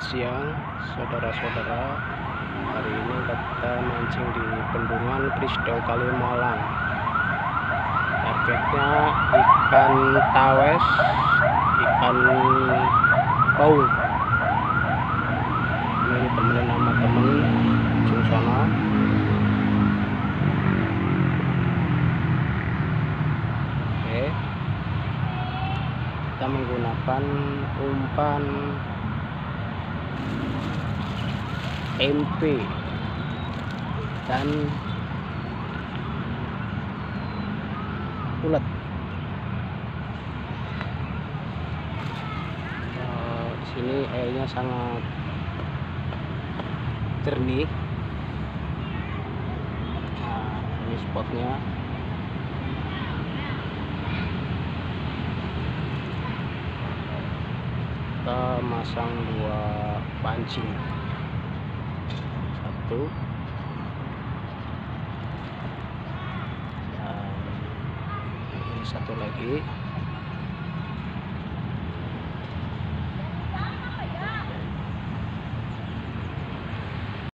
siang saudara-saudara. Hari ini kita mancing di bendungan Prisdo Kalimalang. Targetnya ikan tawes ikan paung ini ditemenin sama temen ujung sana oke. Kita menggunakan umpan MP dan ulet. Eh, di sini airnya sangat jernih. Nah ini spotnya kita masang dua pancing. Satu. Dan ini satu lagi